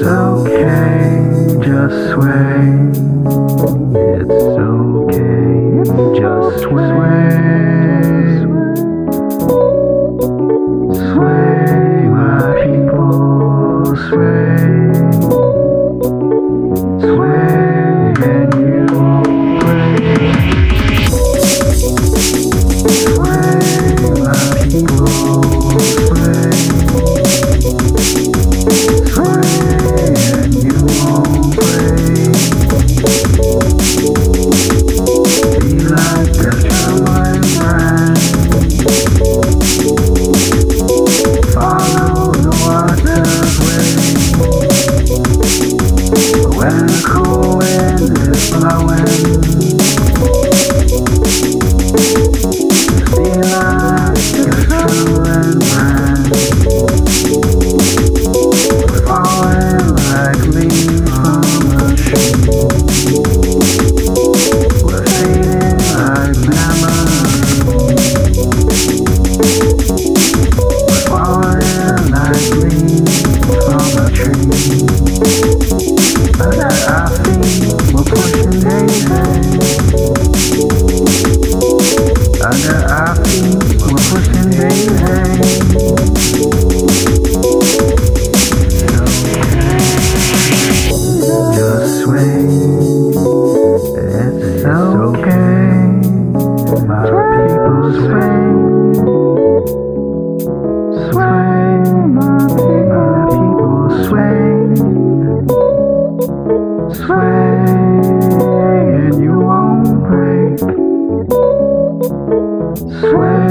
It's okay, just sway. It's okay, just sway. sway and you won't break. Sway.